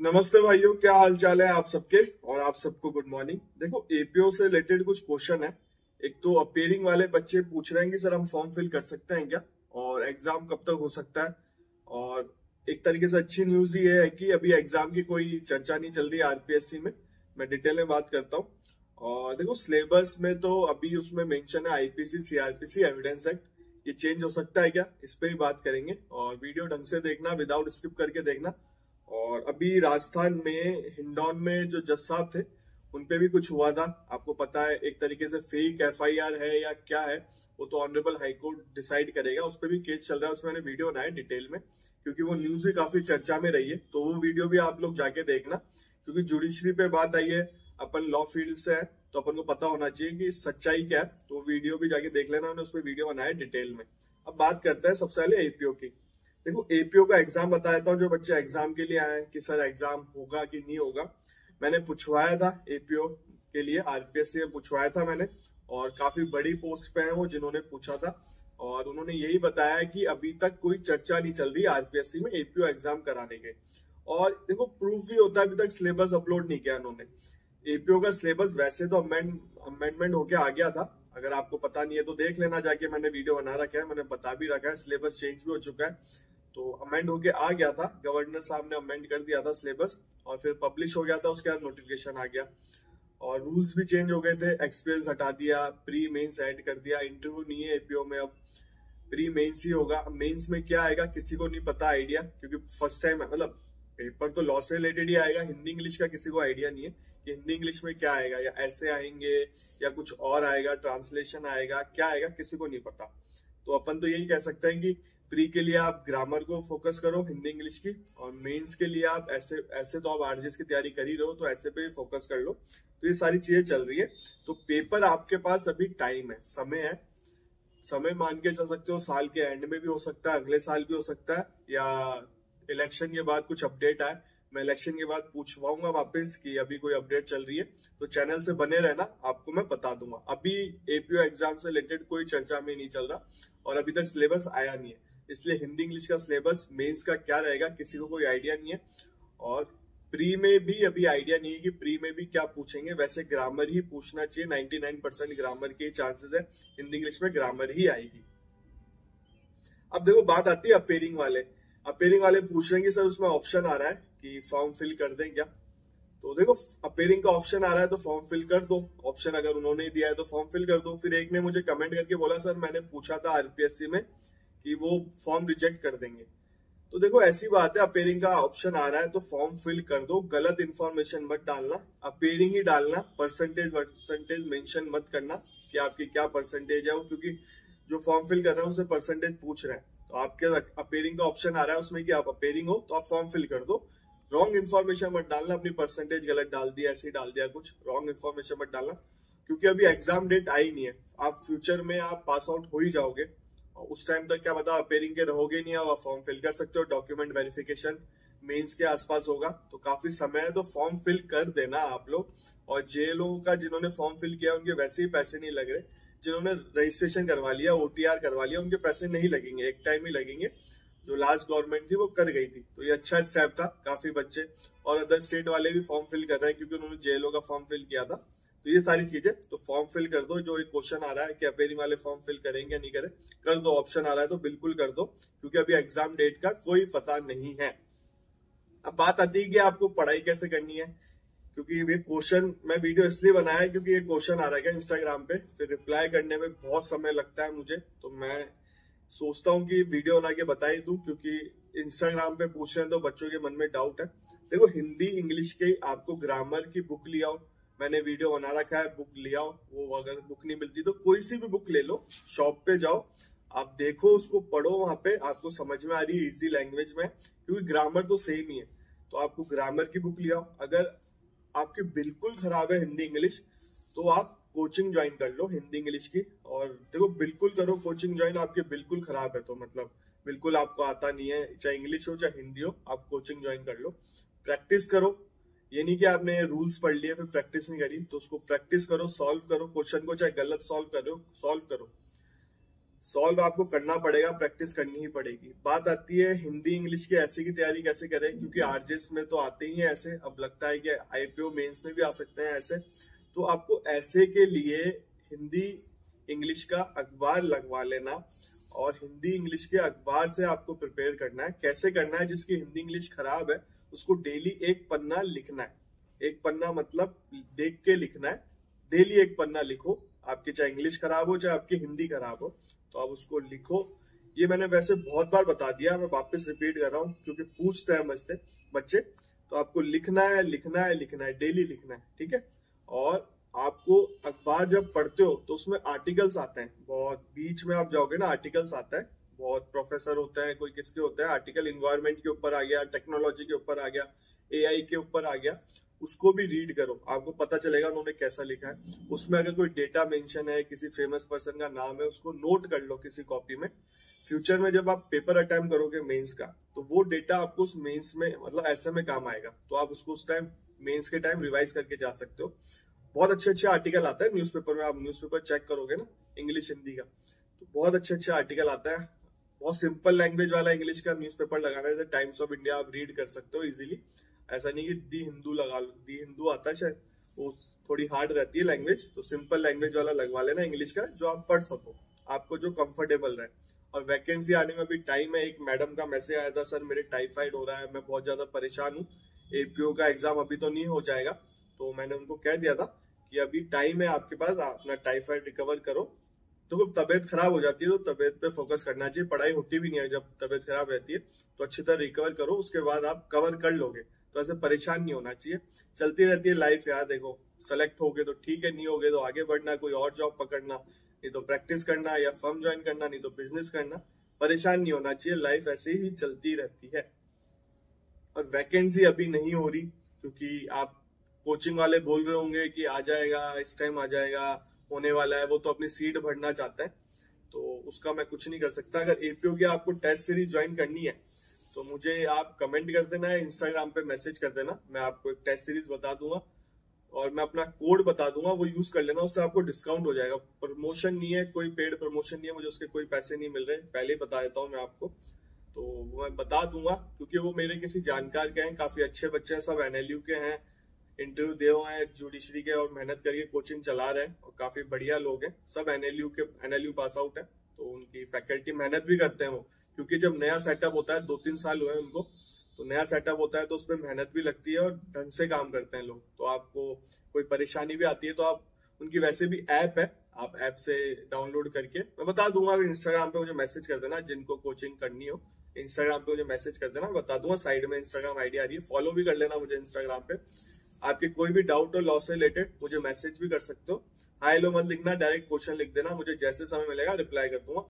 नमस्ते भाइयों, क्या हाल चाल है आप सबके? और आप सबको गुड मॉर्निंग देखो एपीओ से रिलेटेड कुछ क्वेश्चन है। एक तो अपेयरिंग वाले बच्चे पूछ रहे हैं कि सर हम फॉर्म फिल कर सकते हैं क्या? और एग्ज़ाम कब तक हो सकता है? और एक तरीके से अच्छी न्यूज़ ये है कि अभी एग्ज़ाम की कोई चर्चा नहीं चल रही आरपीएससी में। मैं डिटेल में बात करता हूँ। और देखो सिलेबस में तो अभी उसमें मेंशन है आईपीसी सीआरपीसी एविडेंस एक्ट ये चेंज हो सकता है क्या? इस पर ही बात करेंगे। और वीडियो ढंग से देखना विदाउट स्किप करके देखना। और अभी राजस्थान में, हिंडौन में जो जज साहब थे उनपे भी कुछ हुआ था। आपको पता है, एक तरीके से फेक एफआईआर है या क्या है, वो तो ऑनरेबल हाईकोर्ट डिसाइड करेगा। उस पर भी केस चल रहा है, उसमें मैंने वीडियो बनाया डिटेल में, क्योंकि वो न्यूज़ भी काफ़ी चर्चा में रही है। तो वो वीडियो भी आप लोग जाके देखना, क्योंकि जुडिशरी पे बात आई है, अपन लॉ फ़ील्ड से है तो अपन को पता होना चाहिए कि सच्चाई क्या है। तो वीडियो भी जाके देख लेना उन्होंने उस वीडियो बनाया डिटेल में। अब बात करते हैं सबसे पहले एपीओ की। देखो एपीओ का एग्ज़ाम बता देता हूँ जो बच्चे एग्ज़ाम के लिए आए कि सर एग्ज़ाम होगा कि नहीं होगा, मैंने पूछवाया था एपीओ के लिए आरपीएससी में पूछवाया था मैंने, और काफ़ी बड़ी पोस्ट पे है वो जिन्होंने पूछा था, और उन्होंने यही बताया कि अभी तक कोई चर्चा नहीं चल रही आरपीएससी में एपीओ एग्ज़ाम कराने के। और देखो प्रूफ भी होता है, अभी तक सिलेबस अपलोड नहीं किया उन्होंने। एपीओ का सिलेबस वैसे तो अमेंडमेंट होके आ गया था, अगर आपको पता नहीं है तो देख लेना जाके, मैंने वीडियो बना रखा है, मैंने बता भी रखा है सिलेबस चेंज भी हो चुका है। तो अमेंड होके आ गया था। गवर्नर साहब ने अमेंड कर दिया था सिलेबस और फिर पब्लिश हो गया था, उसके बाद नोटिफिकेशन आ गया। और रूल्स भी चेंज हो गए थे एक्सपीरियंस हटा दिया प्री मेंस ऐड कर दिया। इंटरव्यू नहीं है एपीओ में, अब प्री मेंस ही होगा। मेंस में क्या आएगा, किसी को नहीं पता आइडिया क्योंकि फ़र्स्ट टाइम मतलब पेपर तो लॉ से रिलेटेड ही आएगा, हिंदी इंग्लिश का किसी को आइडिया नहीं है कि हिंदी इंग्लिश में क्या आएगा। या ऐसे आएँगे, या कुछ और आएगा ट्रांसलेशन आएगा, क्या आएगा, किसी को नहीं पता। तो अपन तो यही कह सकते हैं कि प्री के लिए आप ग्रामर को फोकस करो, हिंदी इंग्लिश की, और मेंस के लिए आप ऐसे ऐसे तो आप आरजीएस की तैयारी कर ही रहो तो ऐसे पे फोकस कर लो। तो ये सारी चीज़ें चल रही है। तो पेपर आपके पास अभी टाइम है, समय है। समय मान के चल सकते हो, साल के एंड में भी हो सकता है, अगले साल भी हो सकता है, या इलेक्शन के बाद कुछ अपडेट आए। मैं इलेक्शन के बाद पूछवाऊँगा वापस कि अभी कोई अपडेट चल रही है। तो चैनल से बने रहना, आपको मैं बता दूँगा। अभी एपीओ एग्ज़ाम से रिलेटेड कोई चर्चा में नहीं चल रहा, और अभी तक सिलेबस आया नहीं है। इसलिए हिंदी इंग्लिश का सिलेबस, मेंस का क्या रहेगा, किसी को कोई आइडिया नहीं है। और प्री में भी अभी आइडिया नहीं है कि प्री में भी क्या पूछेंगे। वैसे ग्रामर ही पूछना चाहिए 99 परसेंट ग्रामर के चांसेस है। हिंदी इंग्लिश में ग्रामर ही आएगी। अब देखो, बात आती है अपेयरिंग वाले। अपेयरिंग वाले पूछ रहे हैं कि सर, उसमें ऑप्शन आ रहा है कि फॉर्म फिल कर दें क्या? तो देखो अपेयरिंग का ऑप्शन आ रहा है तो फॉर्म फिल कर दो। ऑप्शन अगर उन्होंने दिया है तो फॉर्म फिल कर दो। फिर एक ने मुझे कमेंट करके बोला, सर, मैंने पूछा था आरपीएससी में कि वो फॉर्म रिजेक्ट कर देंगे। तो देखो, ऐसी बात है अपेयरिंग का ऑप्शन आ रहा है तो फॉर्म फिल कर दो। गलत इन्फॉर्मेशन मत डालना। अपेयरिंग ही डालना परसेंटेज परसेंटेज मेंशन मत करना कि आपकी क्या परसेंटेज है वो, क्योंकि जो फॉर्म फिल कर रहे हैं, उसे परसेंटेज पूछ रहे हैं। तो आपके अपेयरिंग का ऑप्शन आ रहा है, उसमें कि आप अपेयरिंग हो तो आप फॉर्म फिल कर दो। रॉन्ग इन्फॉर्मेशन मत डालना, अपनी परसेंटेज गलत डाल दिया, ऐसे ही डाल दिया कुछ। रॉन्ग इन्फॉर्मेशन मत डालना, क्योंकि अभी एग्ज़ाम डेट आई नहीं है। आप फ्यूचर में आप पास आउट हो ही जाओगे। उस टाइम तक क्या बता अपेयरिंग के रहोगे नहीं, आप फॉर्म फिल कर सकते हो डॉक्यूमेंट वेरिफिकेशन मेंस के आसपास होगा। तो काफ़ी समय है तो फॉर्म फिल कर देना आप लोग। और जे लोगों का जिन्होंने फॉर्म फिल किया, उनके वैसे ही पैसे नहीं लग रहे। जिन्होंने रजिस्ट्रेशन करवा लिया ओटीआर करवा लिया, उनके पैसे नहीं लगेंगे, एक टाइम ही लगेंगे। जो लास्ट गवर्नमेंट थी, वो कर गई थी। तो ये अच्छा स्टेप था, काफ़ी बच्चे और अदर स्टेट वाले भी फॉर्म फिल कर रहे हैं, क्योंकि उन्होंने जेएलओ का फॉर्म फिल किया था। तो ये सारी चीज़ें तो फॉर्म फिल कर दो, जो एक क्वेश्चन आ रहा है कि अपेयरिंग वाले फॉर्म फिल करेंगे या नहीं करें, कर दो ऑप्शन आ रहा है तो बिल्कुल कर दो, क्योंकि अभी एग्ज़ाम डेट का कोई पता नहीं है। अब बात आती है कि आपको पढ़ाई कैसे करनी है, क्योंकि ये क्वेश्चन मैं वीडियो इसलिए बनाया है क्योंकि ये क्वेश्चन आ रहा है इंस्टाग्राम पे, फिर रिप्लाई करने में बहुत समय लगता है मुझे तो मैं सोचता हूँ कि वीडियो बना के बता ही दू, क्योंकि इंस्टाग्राम पे पूछ रहे हैं तो बच्चों के मन में डाउट है। देखो, हिंदी इंग्लिश के आपको ग्रामर की बुक लिया मैंने वीडियो बना रखा है, बुक लिया वो अगर बुक नहीं मिलती तो कोई सी भी बुक ले लो, शॉप पे जाओ। आप देखो, उसको पढ़ो वहाँ पे। आपको समझ में आ रही है इजी लैंग्वेज में, क्योंकि ग्रामर तो सेम ही है। तो आपको ग्रामर की बुक लिया अगर आपकी बिल्कुल खराब है हिंदी, इंग्लिश तो आप कोचिंग ज्वाइन कर लो हिंदी, इंग्लिश की। और देखो, बिल्कुल करो कोचिंग ज्वाइन आपके बिल्कुल खराब है तो मतलब बिल्कुल आपको आता नहीं है। चाहे इंग्लिश हो, चाहे हिंदी हो, आप कोचिंग ज्वाइन कर लो। प्रैक्टिस करो। ये नहीं कि आपने रूल्स पढ़ लिए, फिर प्रैक्टिस नहीं करी तो उसको प्रैक्टिस करो सॉल्व करो क्वेश्चन को, चाहे गलत सॉल्व करो सॉल्व करो। सॉल्व आपको करना पड़ेगा प्रैक्टिस करनी ही पड़ेगी। बात आती है हिंदी इंग्लिश की ऐसे की तैयारी कैसे करें, क्योंकि आरजेस में तो आते ही है ऐसे, अब लगता है कि आईपीओ मेंस में भी आ सकते हैं ऐसे। तो आपको ऐसे के लिए हिंदी इंग्लिश का अखबार लगवा लेना, और हिंदी इंग्लिश के अखबार से आपको प्रिपेयर करना है। कैसे करना है जिसकी हिंदी इंग्लिश खराब है उसको डेली एक पन्ना लिखना है। एक पन्ना मतलब देख के लिखना है। डेली एक पन्ना लिखो। आपकी चाहे इंग्लिश खराब हो, चाहे आपकी हिंदी खराब हो तो आप उसको लिखो। ये मैंने वैसे बहुत बार बता दिया, मैं वापस रिपीट कर रहा हूँ, क्योंकि पूछते हैं बचते बच्चे। तो आपको लिखना है लिखना है लिखना है, डेली लिखना है, ठीक है? और आपको अखबार जब पढ़ते हो तो उसमें आर्टिकल्स आते हैं। बहुत, बीच में आप जाओगे ना आर्टिकल्स आता है। बहुत प्रोफेसर होते हैं, कोई किसके होते हैं, आर्टिकल इन्वायरमेंट के ऊपर आ गया टेक्नोलॉजी के ऊपर आ गया एआई के ऊपर आ गया, उसको भी रीड करो। आपको पता चलेगा उन्होंने कैसा लिखा है। उसमें अगर कोई डेटा मेंशन है, किसी फ़ेमस पर्सन का नाम है, उसको नोट कर लो किसी कॉपी में। फ्यूचर में जब आप पेपर अटेम्प्ट करोगे मेंस का तो वो डेटा आपको उस मेंस में मतलब ऐसे में काम आएगा। तो आप उसको उस टाइम मेंस के टाइम रिवाइज करके जा सकते हो। बहुत अच्छे अच्छे आर्टिकल आता है न्यूज़पेपर में, आप न्यूज़पेपर चेक करोगे ना इंग्लिश हिंदी का तो बहुत अच्छे अच्छे आर्टिकल आता है। बहुत सिंपल लैंग्वेज वाला इंग्लिश का न्यूज़पेपर लगाना है, जैसे टाइम्स ऑफ़ इंडिया आप रीड कर सकते हो इजीली ऐसा नहीं कि दी हिंदू लगा लो, दी हिंदू आता है शायद, वो थोड़ी हार्ड रहती है लैंग्वेज तो सिंपल लैंग्वेज वाला लगवा लेना इंग्लिश का, जो आप पढ़ सको, आपको जो कंफर्टेबल रहे. और वैकेंसी आने में भी टाइम है, एक मैडम का मैसेज आया था, सर, मेरे टाइफाइड हो रहा है, मैं बहुत ज़्यादा परेशान हूँ एपीओ का एग्ज़ाम अभी तो नहीं हो जाएगा. तो मैंने उनको कह दिया था कि अभी टाइम है आपके पास अपना टाइफाइड रिकवर करो तबियत खराब हो जाती है तो तबियत पे फोकस करना चाहिए। पढ़ाई होती भी नहीं है जब तबियत खराब रहती है तो अच्छी तरह रिकवर करो, उसके बाद आप कवर कर लोगे। तो ऐसे परेशान नहीं होना चाहिए। चलती रहती है लाइफ यार, देखो सेलेक्ट हो गए तो ठीक है, नहीं हो गए तो आगे बढ़ना, कोई और जॉब पकड़ना, नहीं तो प्रैक्टिस करना या फर्म ज्वाइन करना, नहीं तो बिज़नेस करना। परेशान नहीं होना चाहिए लाइफ ऐसे ही चलती रहती है। और वैकेंसी अभी नहीं हो रही, क्योंकि आप कोचिंग वाले बोल रहे होंगे कि आ जाएगा, इस टाइम आ जाएगा होने वाला है, वो तो अपनी सीट भरना चाहता है तो उसका मैं कुछ नहीं कर सकता। अगर एपीओ की आपको टेस्ट सीरीज़ ज्वाइन करनी है तो मुझे आप कमेंट कर देना है इंस्टाग्राम पे मैसेज कर देना, मैं आपको एक टेस्ट सीरीज़ बता दूँगा, और मैं अपना कोड बता दूँगा, वो यूज़ कर लेना, उससे आपको डिस्काउंट हो जाएगा। प्रमोशन नहीं है, कोई पेड प्रमोशन नहीं है, मुझे उसके कोई पैसे नहीं मिल रहे, पहले ही बता देता हूँ मैं आपको। तो मैं बता दूँगा, क्योंकि वो मेरे किसी जानकार के हैं, काफ़ी अच्छे बच्चे हैं, सब एनएलयू के हैं इंटरव्यू दे हुए हैं जुडिशरी के और मेहनत करके कोचिंग चला रहे हैं और काफ़ी बढ़िया लोग हैं। सब एनएलयू के एनएलयू पास आउट है तो उनकी फैकल्टी मेहनत भी करते हैं वो। क्योंकि जब नया सेटअप होता है दो तीन साल हुए उनको तो नया सेटअप होता है तो उसमें मेहनत भी लगती है और ढंग से काम करते हैं लोग। तो आपको कोई परेशानी भी आती है तो आप, उनकी वैसे भी ऐप है, आप ऐप से डाउनलोड करके, मैं बता दूँगा इंस्टाग्राम पे मुझे मैसेज कर देना, जिनको कोचिंग करनी हो इंस्टाग्राम पे मुझे मैसेज कर देना बता दूँगा साइड में इंस्टाग्राम आईडी आ रही है फॉलो भी कर लेना मुझे इंस्टाग्राम पे। आपके कोई भी डाउट हो लॉ से रिलेटेड मुझे मैसेज भी कर सकते हो। हाई लो मत लिखना डायरेक्ट क्वेश्चन लिख देना, मुझे जैसे समय मिलेगा रिप्लाई कर दूँगा।